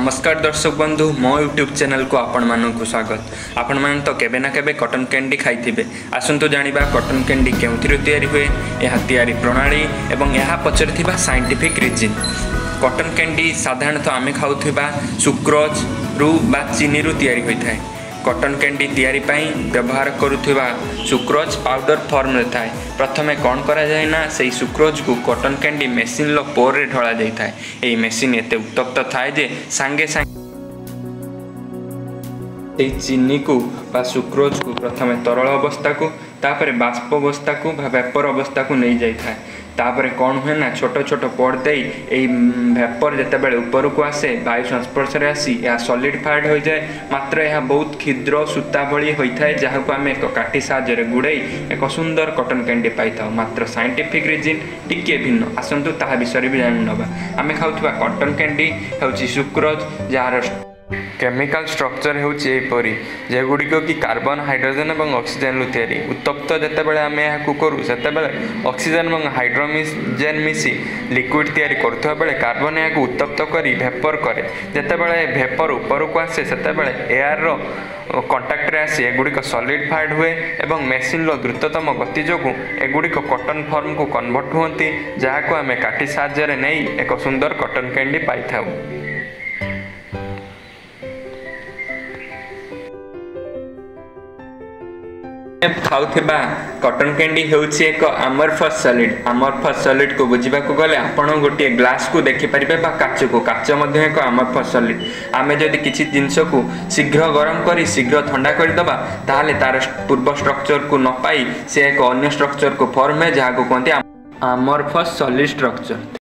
নমস্কার দর্শক বন্ধু ମୋ ୟୁଟ୍ୟୁବ୍ ଚ୍ୟାନେଲ୍କୁ ଆପଣମାନଙ୍କୁ ସ୍ୱାଗତ ଆପଣମାନେ ତ କେବେ ନା କେବେ କଟନ୍ କ୍ୟାଣ୍ଡି ଖାଇଥିବେ ଆସନ୍ତୁ ଜାଣିବା କଟନ୍ କ୍ୟାଣ୍ଡି କେଉଁଥିରୁ ତିଆରି ହୁଏ ଏହା ତିଆରି ପ୍ରଣାଳୀ ଏବଂ ଏହା ପଛରେ ଥିବା ସାଇଣ୍ଟିଫିକ୍ ରିଜିନ୍ କଟନ୍ କ୍ୟାଣ୍ଡି ସାଧାରଣତଃ ଆମେ ଖାଉଥିବା ସୁକ୍ରୋଜରୁ ବା ଚିନିରୁ ତିଆରି ହୋଇଥାଏ কটন ক্যান্ডি তৈরি পাই ব্যবহার করুথিবা সুক্রোজ পাউডর ফর্মরে থাকে প্রথমে কোণ করা যায় না সেই সুক্রোজকু কটন ক্যান্ডি মেশিনর পোরে ঢলা যাই থাকে এই মেশিন এতে উত্তপ্ত থাকে যে সাঙ্গে সাঙ্গে এই চিনিকু বা সুক্রোজকু প্রথমে তরল অবস্থাকু ତାପରେ ବାଷ୍ପ ଅବସ୍ଥାକୁ ବା ଭେପର ଅବସ୍ଥାକୁ ନେଇଯାଇଥାଏ ତାପରେ କ'ଣ ହୁଏ ନା ଛୋଟ ଛୋଟ ପଡ଼ ଦେଇ ଏଇ ଭେପର ଯେତେବେଳେ ଉପରକୁ ଆସେ ବାୟୁ ସଂସ୍ପର୍ଶରେ ଆସି ଏହା ସଲିଡିଫାଏଡ୍ ହୋଇଯାଏ ମାତ୍ର ଏହା ବହୁତ କ୍ଷୁଦ୍ର ସୂତା ଭଳି ହୋଇଥାଏ ଯାହାକୁ ଆମେ ଏକ କାଠି ସାହାଯ୍ୟରେ ଗୁଡ଼େଇ ଏକ ସୁନ୍ଦର କଟନ୍ କ୍ୟାଣ୍ଡି ପାଇଥାଉ ମାତ୍ର ସାଇଣ୍ଟିଫିକ୍ ରିଜିନ୍ ଟିକିଏ ଭିନ୍ନ ଆସନ୍ତୁ ତାହା ବିଷୟରେ ବି ଜାଣିନେବା ଆମେ ଖାଉଥିବା କଟନ୍ କ୍ୟାଣ୍ଡି ହେଉଛି ସୁକ୍ରୋଜ୍ ଯାହାର କେମିକାଲ ଷ୍ଟ୍ରକ୍ଚର୍ ହେଉଛି ଏହିପରି ଯେଗୁଡ଼ିକ କି କାର୍ବନ୍ ହାଇଡ୍ରୋଜେନ୍ ଏବଂ ଅକ୍ସିଜେନ୍ରୁ ତିଆରି ଉତ୍ତପ୍ତ ଯେତେବେଳେ ଆମେ ଏହାକୁ କରୁ ସେତେବେଳେ ଅକ୍ସିଜେନ୍ ଏବଂ ହାଇଡ୍ରୋମିଜେନ୍ ମିଶି ଲିକ୍ୱିଡ୍ ତିଆରି କରୁଥିବା ବେଳେ କାର୍ବନ୍ ଏହାକୁ ଉତ୍ତପ୍ତ କରି ଭେପର୍ କରେ ଯେତେବେଳେ ଭେପର୍ ଉପରକୁ ଆସେ ସେତେବେଳେ ଏୟାର୍ର କଣ୍ଟାକ୍ଟରେ ଆସି ଏଗୁଡ଼ିକ ସଲିଡ଼ଫାଏଡ଼୍ ହୁଏ ଏବଂ ମେସିନ୍ର ଦ୍ରୁତତମ ଗତି ଯୋଗୁଁ ଏଗୁଡ଼ିକ କଟନ୍ ଫର୍ମକୁ କନ୍ଭର୍ଟ ହୁଅନ୍ତି ଯାହାକୁ ଆମେ କାଠି ସାହାଯ୍ୟରେ ନେଇ ଏକ ସୁନ୍ଦର କଟନ୍ କ୍ୟାଣ୍ଡି ପାଇଥାଉ ଖାଉଥିବା କଟନ୍ କ୍ୟାଣ୍ଡି ହେଉଛି ଏକ ଆମର୍ଫସ୍ ସଲିଡ୍ ଆମର୍ଫସ୍ ସଲିଡ୍କୁ ବୁଝିବାକୁ ଗଲେ ଆପଣ ଗୋଟିଏ ଗ୍ଲାସ୍କୁ ଦେଖିପାରିବେ ବା କାଚକୁ କାଚ ମଧ୍ୟ ଏକ ଆମର୍ଫସ୍ ସଲିଡ୍ ଆମେ ଯଦି କିଛି ଜିନିଷକୁ ଶୀଘ୍ର ଗରମ କରି ଶୀଘ୍ର ଥଣ୍ଡା କରିଦେବା ତାହେଲେ ତା'ର ପୂର୍ବ ଷ୍ଟ୍ରକ୍ଚର୍କୁ ନ ପାଇ ସେ ଏକ ଅନ୍ୟ ଷ୍ଟ୍ରକ୍ଚର୍କୁ ଫର୍ମ ହୁଏ ଯାହାକୁ କୁହନ୍ତି ଆମର୍ଫସ୍ ସଲିଡ୍ ଷ୍ଟ୍ରକ୍ଚର୍